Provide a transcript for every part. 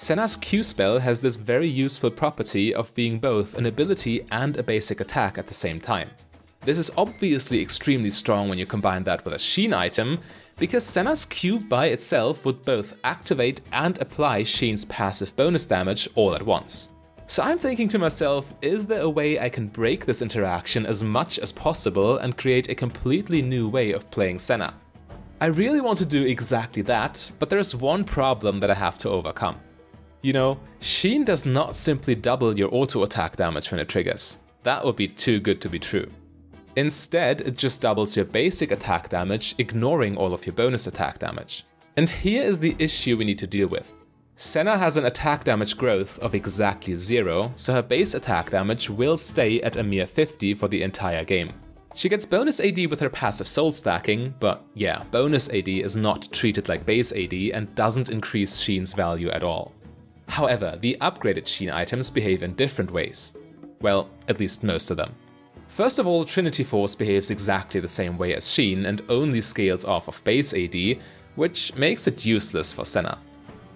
Senna's Q spell has this very useful property of being both an ability and a basic attack at the same time. This is obviously extremely strong when you combine that with a Sheen item, because Senna's Q by itself would both activate and apply Sheen's passive bonus damage all at once. So I'm thinking to myself, is there a way I can break this interaction as much as possible and create a completely new way of playing Senna? I really want to do exactly that, but there's one problem that I have to overcome. You know, Sheen does not simply double your auto attack damage when it triggers. That would be too good to be true. Instead, it just doubles your basic attack damage, ignoring all of your bonus attack damage. And here is the issue we need to deal with. Senna has an attack damage growth of exactly 0, so her base attack damage will stay at a mere 50 for the entire game. She gets bonus AD with her passive soul stacking, but yeah, bonus AD is not treated like base AD and doesn't increase Sheen's value at all. However, the upgraded Sheen items behave in different ways. Well, at least most of them. First of all, Trinity Force behaves exactly the same way as Sheen and only scales off of base AD, which makes it useless for Senna.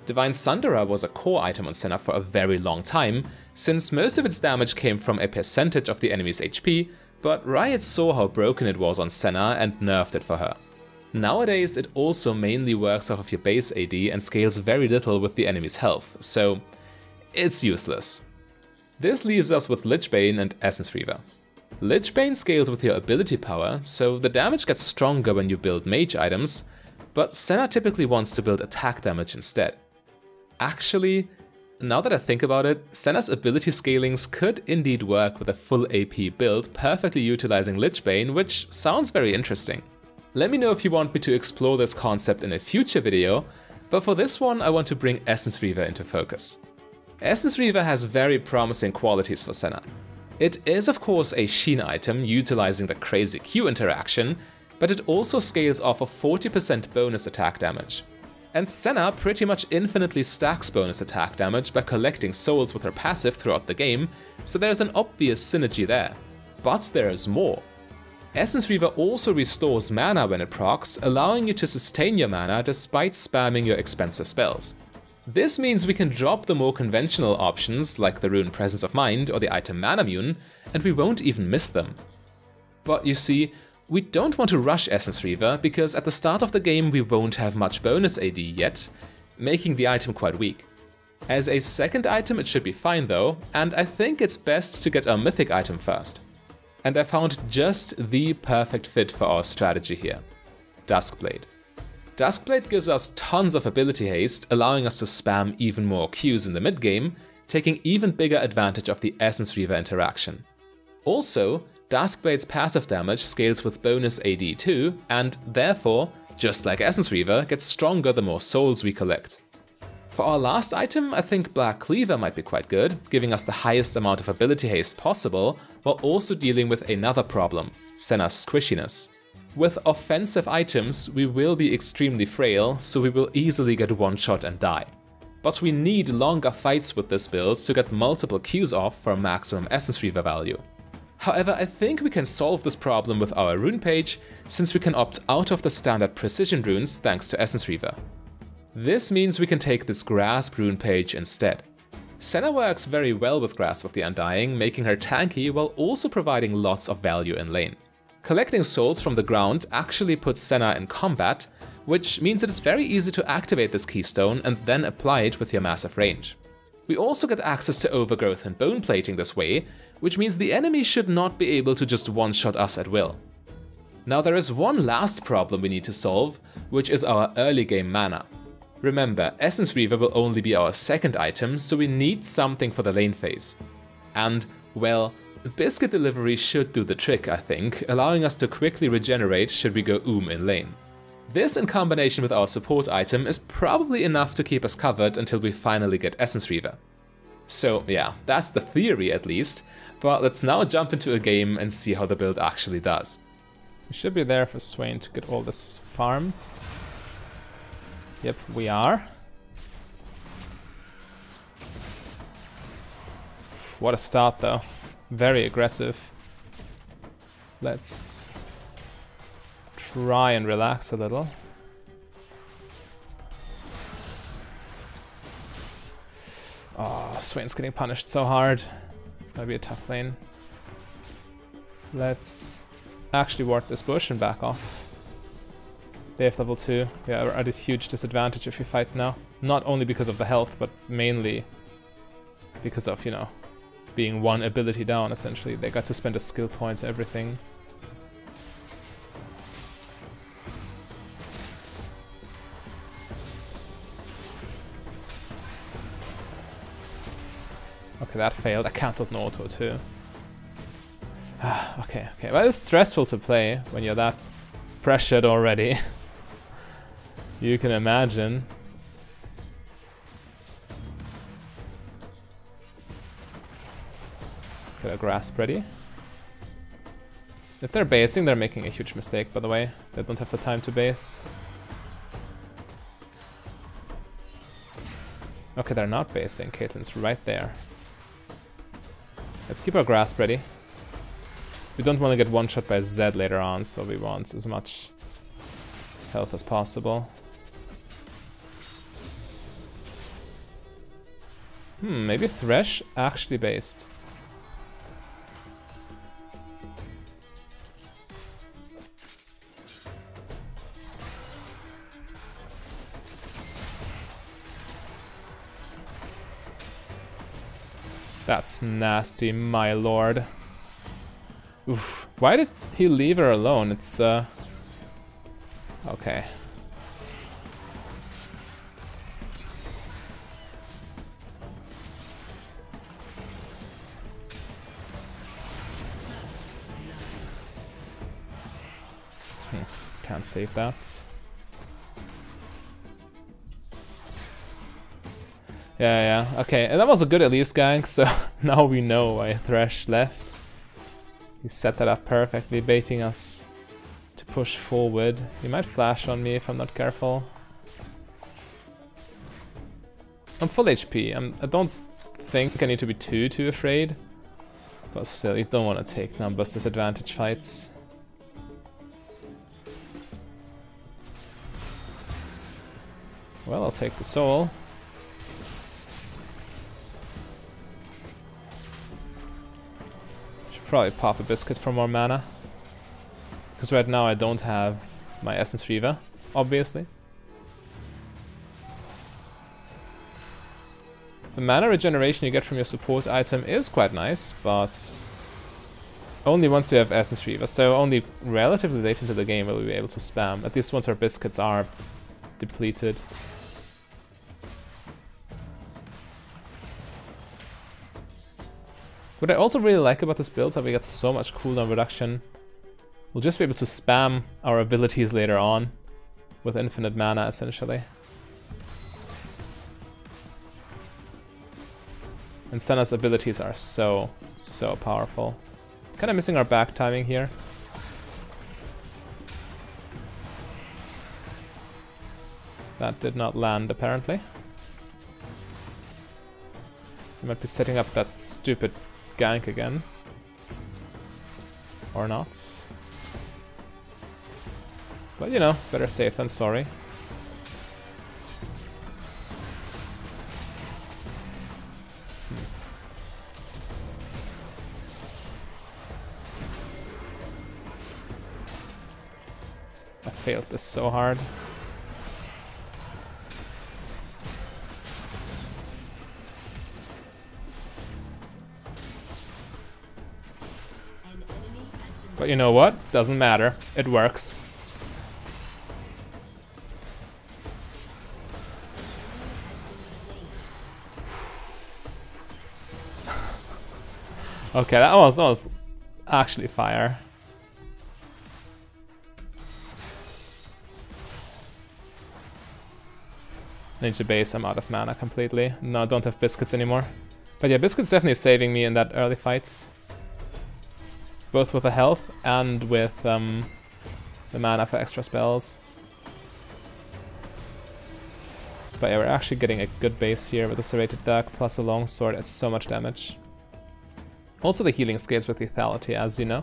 Divine Sunderer was a core item on Senna for a very long time, since most of its damage came from a percentage of the enemy's HP, but Riot saw how broken it was on Senna and nerfed it for her. Nowadays, it also mainly works off of your base AD and scales very little with the enemy's health, so it's useless. This leaves us with Lichbane and Essence Reaver. Lichbane scales with your ability power, so the damage gets stronger when you build mage items, but Senna typically wants to build attack damage instead. Actually, now that I think about it, Senna's ability scalings could indeed work with a full AP build, perfectly utilizing Lichbane, which sounds very interesting. Let me know if you want me to explore this concept in a future video, but for this one I want to bring Essence Reaver into focus. Essence Reaver has very promising qualities for Senna. It is of course a Sheen item utilizing the crazy Q interaction, but it also scales off of 40% bonus attack damage. And Senna pretty much infinitely stacks bonus attack damage by collecting souls with her passive throughout the game, so there's an obvious synergy there. But there is more. Essence Reaver also restores mana when it procs, allowing you to sustain your mana despite spamming your expensive spells. This means we can drop the more conventional options like the rune Presence of Mind or the item Manamune, and we won't even miss them. But you see, we don't want to rush Essence Reaver because at the start of the game we won't have much bonus AD yet, making the item quite weak. As a second item it should be fine though, and I think it's best to get our mythic item first and I found just the perfect fit for our strategy here. Duskblade. Duskblade gives us tons of ability haste, allowing us to spam even more Qs in the mid game, taking even bigger advantage of the Essence Reaver interaction. Also, Duskblade's passive damage scales with bonus AD too, and therefore, just like Essence Reaver, gets stronger the more souls we collect. For our last item, I think Black Cleaver might be quite good, giving us the highest amount of ability haste possible, while also dealing with another problem, Senna's squishiness. With offensive items, we will be extremely frail, so we will easily get one-shot and die. But we need longer fights with this build to get multiple Qs off for maximum Essence Reaver value. However, I think we can solve this problem with our rune page, since we can opt out of the standard precision runes thanks to Essence Reaver. This means we can take this Grasp rune page instead. Senna works very well with Grasp of the Undying, making her tanky while also providing lots of value in lane. Collecting souls from the ground actually puts Senna in combat, which means it is very easy to activate this keystone and then apply it with your massive range. We also get access to overgrowth and bone plating this way, which means the enemy should not be able to just one-shot us at will. Now there is one last problem we need to solve, which is our early game mana. Remember, Essence Reaver will only be our second item, so we need something for the lane phase. And, well, Biscuit Delivery should do the trick, I think, allowing us to quickly regenerate should we go Oom in lane. This in combination with our support item is probably enough to keep us covered until we finally get Essence Reaver. So yeah, that's the theory at least, but let's now jump into a game and see how the build actually does. We should be there for Swain to get all this farm. Yep, we are. What a start though. Very aggressive. Let's try and relax a little. Oh, Swain's getting punished so hard. It's gonna be a tough lane. Let's actually ward this bush and back off. They have level 2. Yeah, we're at a huge disadvantage if you fight now. Not only because of the health, but mainly because of, you know, being one ability down, essentially. They got to spend a skill point, everything. Okay, that failed. I cancelled an auto too. okay, okay. Well, it's stressful to play when you're that pressured already. you can imagine. Get a grasp ready. If they're basing, they're making a huge mistake, by the way. They don't have the time to base. Okay, they're not basing. Caitlyn's right there. Let's keep our grasp ready. We don't want to get one-shot by Zed later on, so we want as much health as possible. Hmm, maybe Thresh actually based. That's nasty, my lord. Oof. Why did he leave her alone? It's, uh... Okay. Save that. Yeah, yeah, okay. And that was a good at least gang, so now we know why Thresh left. He set that up perfectly, baiting us to push forward. He might flash on me if I'm not careful. I'm full HP. I'm, I don't think I need to be too, too afraid. But still, you don't want to take numbers disadvantage fights. Well, I'll take the soul. Should probably pop a biscuit for more mana. Because right now I don't have my Essence Reaver, obviously. The mana regeneration you get from your support item is quite nice, but only once you have Essence Reaver, so only relatively late into the game will we be able to spam, at least once our biscuits are depleted. What I also really like about this build is that we get so much cooldown reduction. We'll just be able to spam our abilities later on with infinite mana, essentially. And Senna's abilities are so, so powerful. Kind of missing our back timing here. That did not land, apparently. We might be setting up that stupid gank again. Or not. But you know, better safe than sorry. Hmm. I failed this so hard. But you know what? Doesn't matter. It works. okay, that was, that was actually fire. Ninja base, I'm out of mana completely. No, don't have biscuits anymore. But yeah, biscuits definitely saving me in that early fights both with the health and with um, the mana for extra spells. But yeah, we're actually getting a good base here with the Serrated Dirk plus a longsword. It's so much damage. Also the healing scales with lethality, as you know.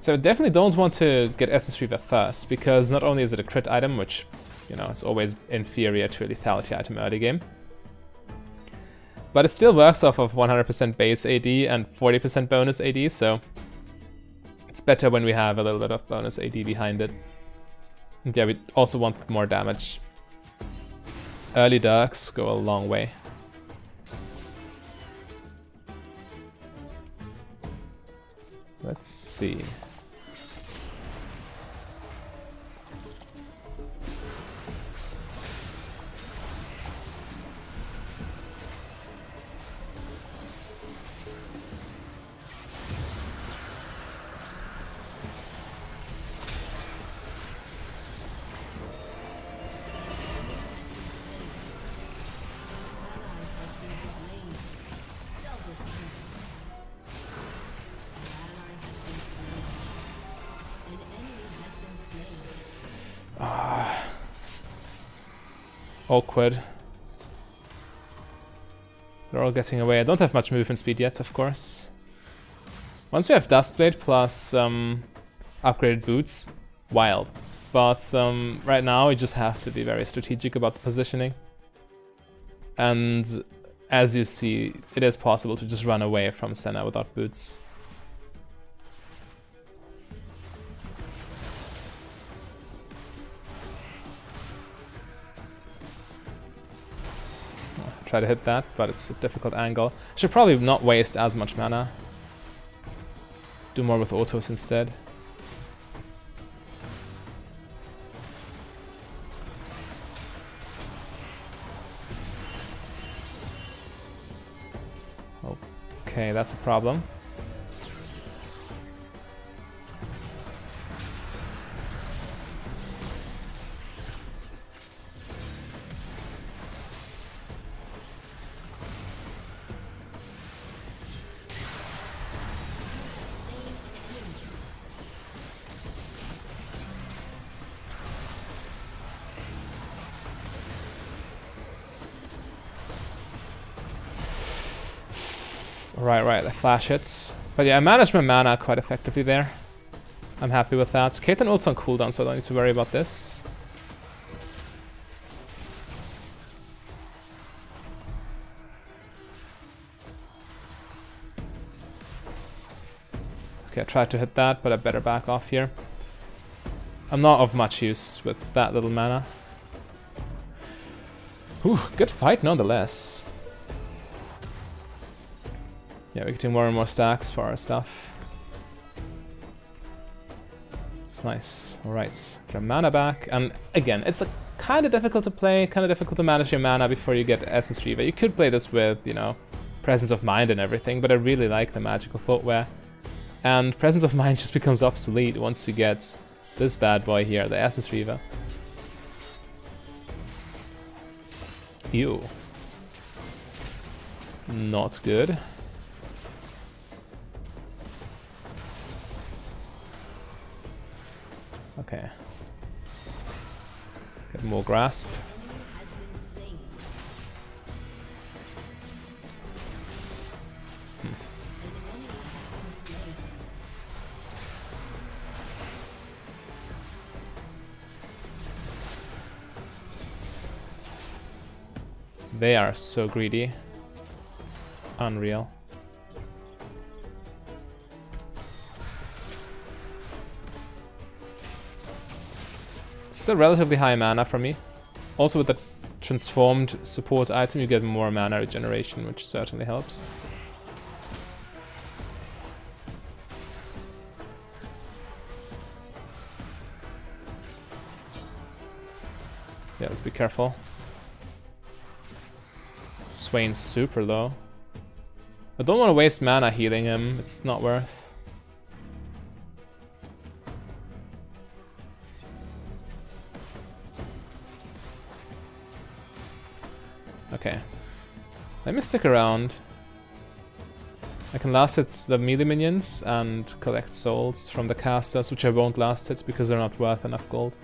So I definitely don't want to get Essence Reaver first, because not only is it a crit item, which, you know, is always inferior to a lethality item early game, But it still works off of 100% base AD and 40% bonus AD, so it's better when we have a little bit of bonus AD behind it. And yeah, we also want more damage. Early Dirks go a long way. Let's see. Awkward. They're all getting away. I don't have much movement speed yet, of course. Once we have Duskblade plus um, upgraded boots, wild. But um, right now we just have to be very strategic about the positioning. And as you see, it is possible to just run away from Senna without boots. Try to hit that, but it's a difficult angle. Should probably not waste as much mana. Do more with autos instead. Okay, that's a problem. Flash hits. But yeah, I managed my mana quite effectively there. I'm happy with that. Caitlyn ult's on cooldown, so I don't need to worry about this. Okay, I tried to hit that, but I better back off here. I'm not of much use with that little mana. Ooh, good fight nonetheless. Yeah, we're getting more and more stacks for our stuff. It's nice. Alright, get our mana back. And again, it's a kind of difficult to play, kind of difficult to manage your mana before you get Essence Reaver. You could play this with, you know, Presence of Mind and everything, but I really like the magical footwear. And Presence of Mind just becomes obsolete once you get this bad boy here, the Essence Reaver. Ew. Not good. Okay. Get more grasp. Hmm. They are so greedy. Unreal. Still relatively high mana for me. Also with the transformed support item you get more mana regeneration, which certainly helps. Yeah, let's be careful. Swain's super low. I don't want to waste mana healing him, it's not worth. Okay. Let me stick around. I can last hit the melee minions and collect souls from the casters, which I won't last hit because they're not worth enough gold.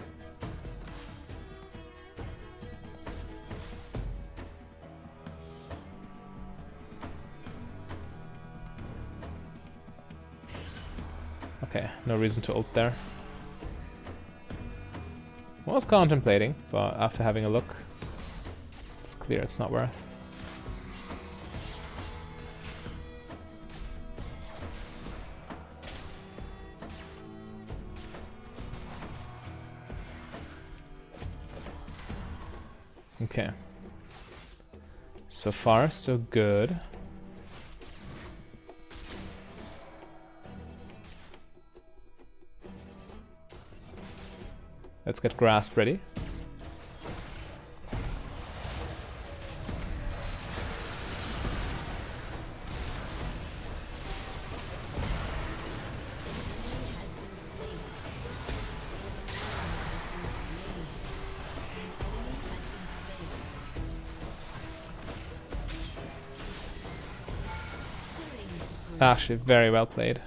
Okay, no reason to ult there. Was contemplating, but after having a look, it's clear it's not worth. Okay. So far, so good. Let's get grasp ready. Actually, very well played.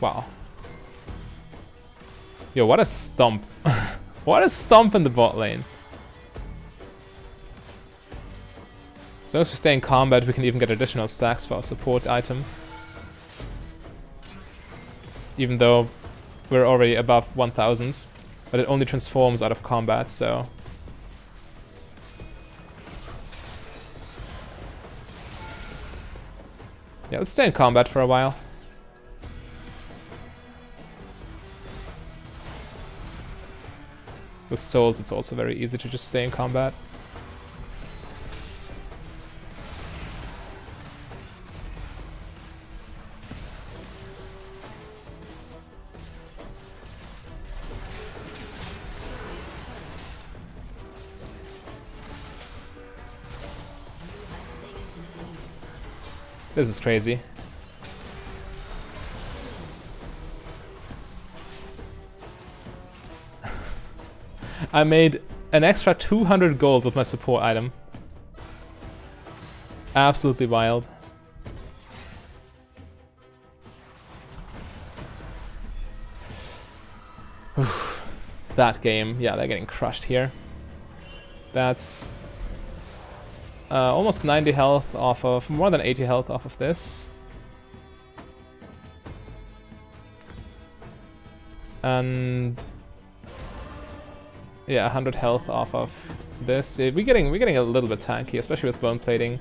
Wow. Yo, what a stomp. what a stomp in the bot lane. As long as we stay in combat, we can even get additional stacks for our support item. Even though we're already above 1000s. But it only transforms out of combat, so... Yeah, let's stay in combat for a while. With souls, it's also very easy to just stay in combat. This is crazy. I made an extra 200 gold with my support item. Absolutely wild. that game, yeah, they're getting crushed here. That's uh, almost 90 health off of, more than 80 health off of this. And yeah, 100 health off of this. We're getting we're getting a little bit tanky, especially with bone plating.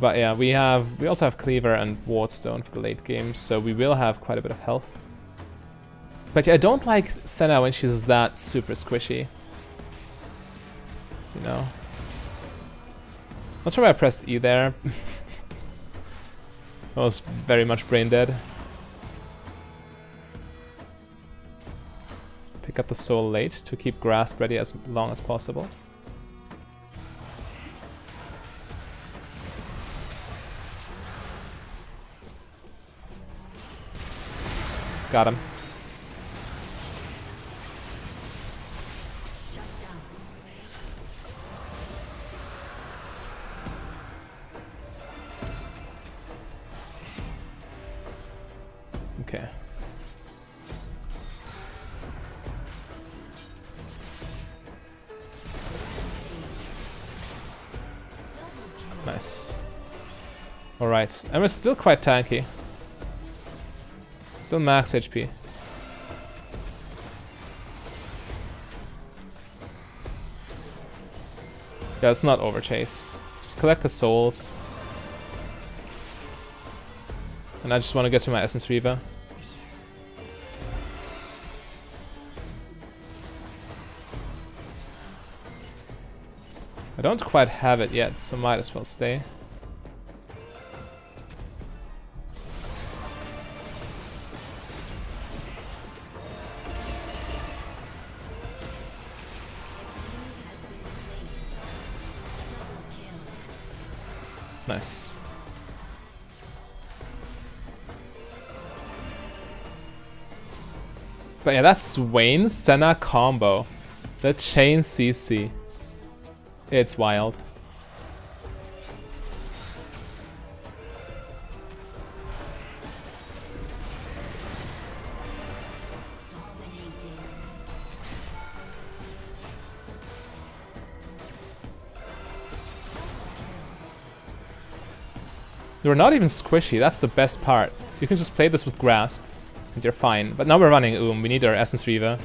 But yeah, we have we also have cleaver and wardstone for the late game, so we will have quite a bit of health. But yeah, I don't like Senna when she's that super squishy. You know. Not sure why I pressed E there. I was very much brain dead. Pick up the soul late to keep grasp ready as long as possible. Got him. And we're still quite tanky. Still max HP. Yeah, it's not overchase. Just collect the souls. And I just want to get to my Essence Reaver. I don't quite have it yet, so might as well stay. But yeah, that's Swain Senna combo. The chain CC. It's wild. They're not even squishy, that's the best part. You can just play this with Grasp, and you're fine. But now we're running Oom, we need our Essence Reaver.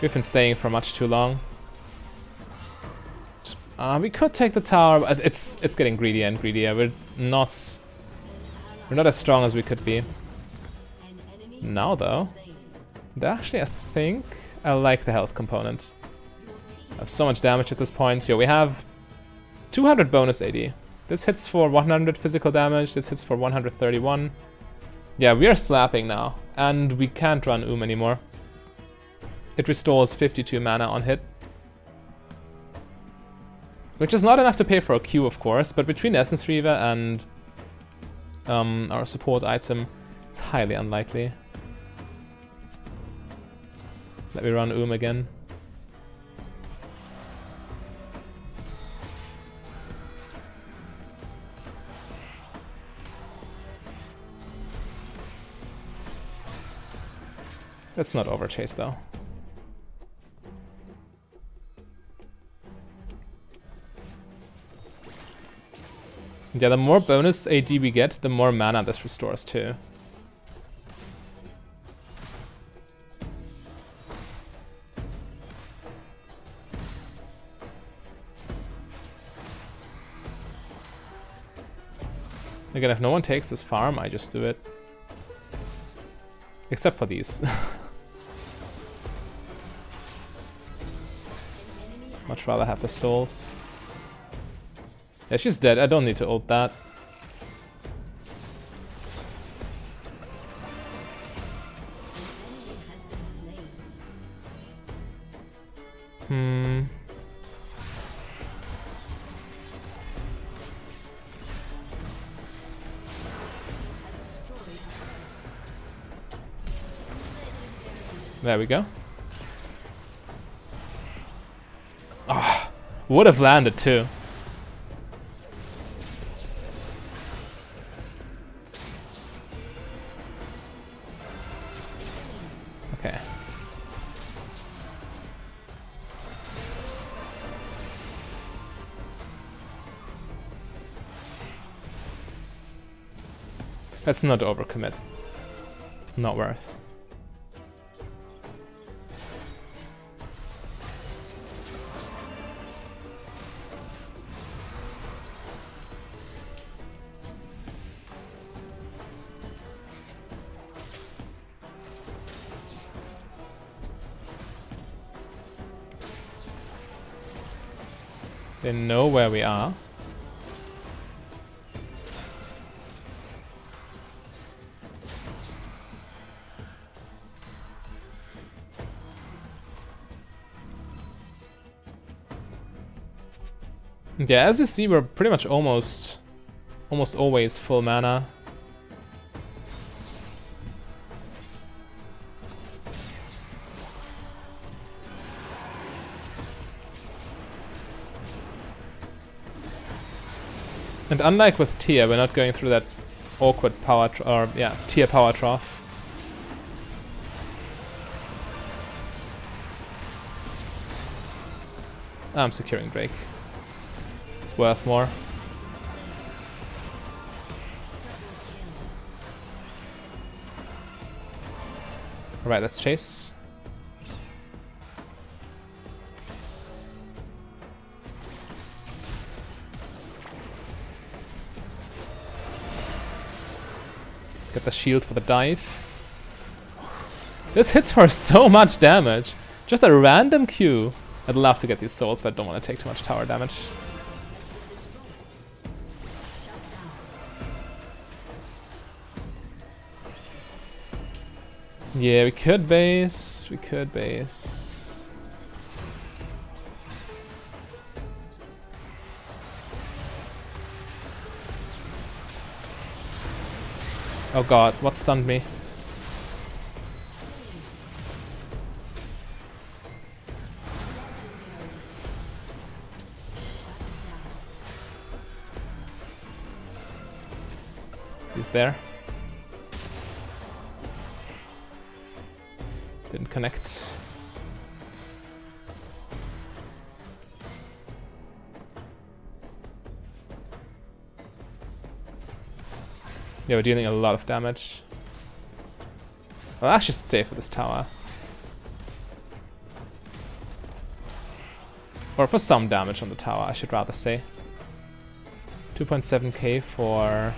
We've been staying for much too long. Uh, we could take the tower, but it's it's getting greedier and greedier. We're not we're not as strong as we could be. Now though, actually I think I like the health component. I have so much damage at this point. Yo, we have 200 bonus AD. This hits for 100 physical damage, this hits for 131. Yeah, we are slapping now, and we can't run Oom anymore. It restores 52 mana on hit. Which is not enough to pay for a Q, of course, but between Essence Reaver and um, our support item, it's highly unlikely. Let me run Oom again. Let's not overchase though. Yeah, the more bonus AD we get, the more mana this restores too. Again, if no one takes this farm, I just do it. Except for these. Much rather have the souls. Yeah, she's dead. I don't need to ult that. Hmm. There we go. Would have landed too. Okay. Let's not overcommit. Not worth. They know where we are. Yeah, as you see, we're pretty much almost, almost always full mana. And unlike with Tia, we're not going through that awkward power, or yeah, Tia power trough. I'm securing Drake. It's worth more. Alright, let's chase. Get the shield for the dive. This hits for so much damage. Just a random Q. I'd love to get these souls, but I don't want to take too much tower damage. Yeah, we could base. We could base. Oh god, what stunned me? He's there. Didn't connect. Yeah, we're dealing a lot of damage. Well, that's just safe for this tower. Or for some damage on the tower, I should rather say. 2.7k for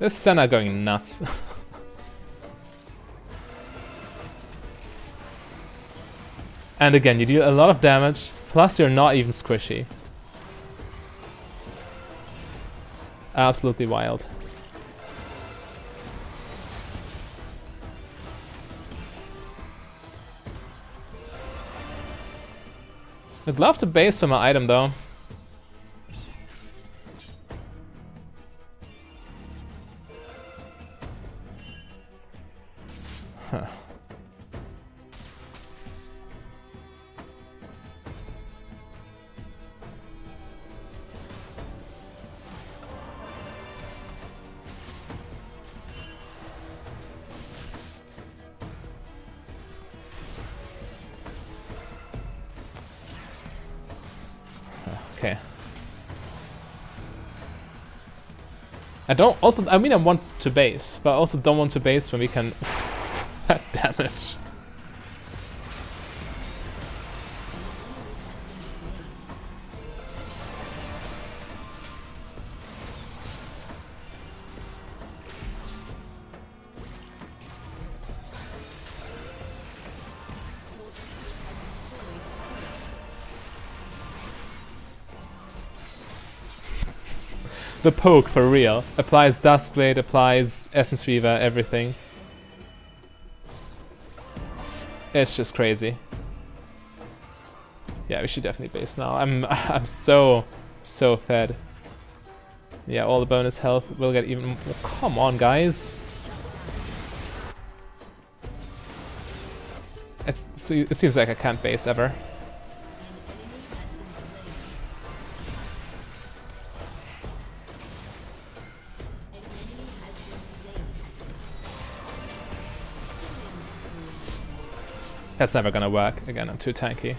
This Senna going nuts. and again, you deal a lot of damage, plus you're not even squishy. It's absolutely wild. I'd love to base for my item though. Don't also I mean I want to base, but I also don't want to base when we can that damage. The poke for real. Applies Duskblade, applies Essence Reaver, everything. It's just crazy. Yeah, we should definitely base now. I'm I'm so so fed. Yeah, all the bonus health will get even. Oh, come on, guys. It's it seems like I can't base ever. That's never gonna work. Again, I'm too tanky.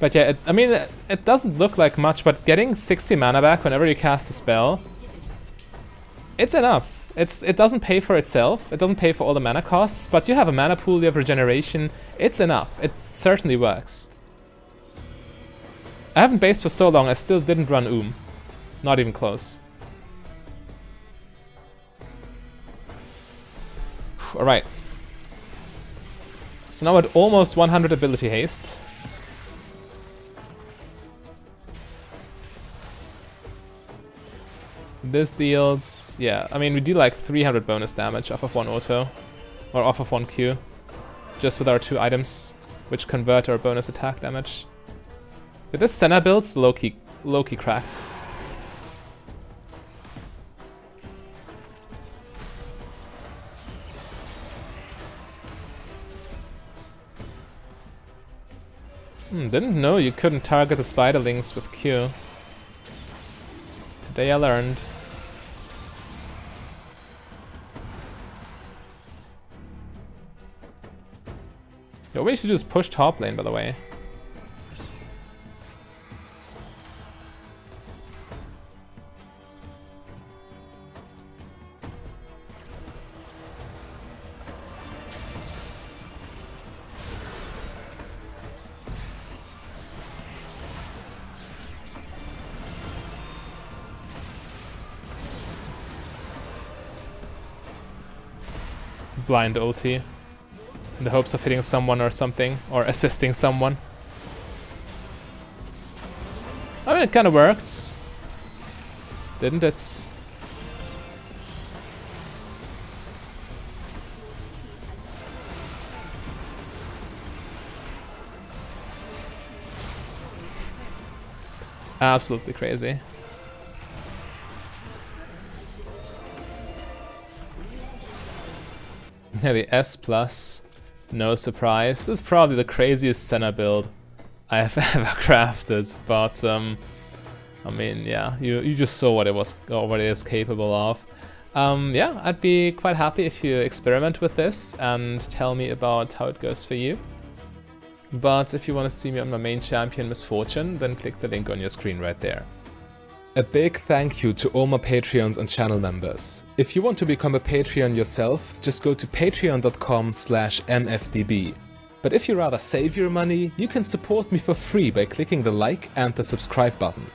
But yeah, it, I mean, it, it, doesn't look like much, but getting 60 mana back whenever you cast a spell, it's enough. It's It doesn't pay for itself, it doesn't pay for all the mana costs, but you have a mana pool, you have regeneration, it's enough. It certainly works. I haven't based for so long, I still didn't run Oom. Not even close. Alright. So now at almost 100 ability haste. This deals... Yeah, I mean, we do like 300 bonus damage off of one auto. Or off of one Q. Just with our two items, which convert our bonus attack damage. But this Senna build's low-key low -key cracked. Hmm, didn't know you couldn't target the spiderlings with Q. Today I learned. What we should do is push top lane, by the way. Blind ulti in the hopes of hitting someone or something, or assisting someone. I mean, it kind of worked, didn't it? Absolutely crazy. Yeah, the S+, plus, no surprise. This is probably the craziest Senna build I have ever crafted, but um, I mean, yeah, you, you just saw what it was, or what it is capable of. Um, yeah, I'd be quite happy if you experiment with this and tell me about how it goes for you. But if you want to see me on my main champion, Miss Fortune, then click the link on your screen right there. A big thank you to all my Patreons and channel members. If you want to become a Patreon yourself, just go to patreon.com slash mfdb. But if you rather save your money, you can support me for free by clicking the like and the subscribe button.